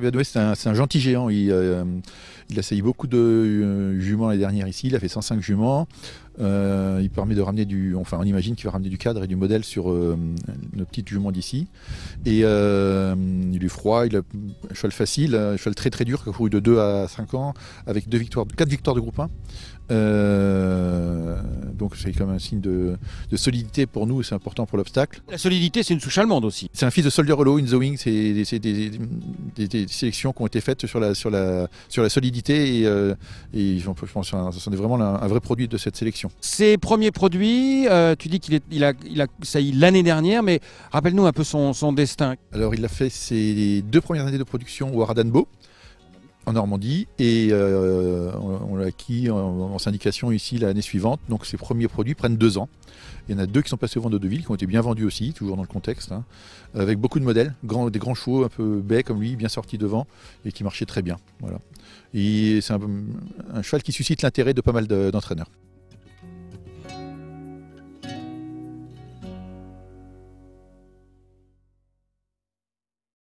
Douai, c'est un, gentil géant. Il, euh, a sailli beaucoup de euh, juments l'année dernière ici. Il a fait 105 juments. Euh, il permet de ramener du. Enfin, on imagine qu'il va ramener du cadre et du modèle sur nos petites juments d'ici. Et il est froid, il a un cheval facile, un cheval très très dur qui a couru de 2 à 5 ans avec victoires, 4 victoires de groupe 1. Donc c'est même un signe de, de solidité pour nous et c'est important pour l'obstacle. La solidité, c'est une souche allemande aussi. C'est un fils de Soldier Hollow in the Wing, c'est c'est des, des- des sélections qui ont été faites sur la, sur la, sur la solidité et, euh, et je pense que ce sont vraiment un, un vrai produit de cette sélection. Ses premiers produits, euh, tu dis qu'il est- il a, il a sailli l'année dernière, mais rappelle-nous un peu son, son destin. Alors il a fait ses deux premières années de production au Haradanbo en Normandie et euh, on, l'a acquis en, syndication ici l'année suivante. Donc ses premiers produits prennent deux ans. Il y en a deux qui sont passés au Vendée-de-Ville, qui ont été bien vendus aussi, toujours dans le contexte, hein, avec beaucoup de modèles, des grands chevaux un peu baies comme lui, bien sortis devant et qui marchaient très bien. Voilà. Et c'est un, cheval qui suscite l'intérêt de pas mal de- d'entraîneurs.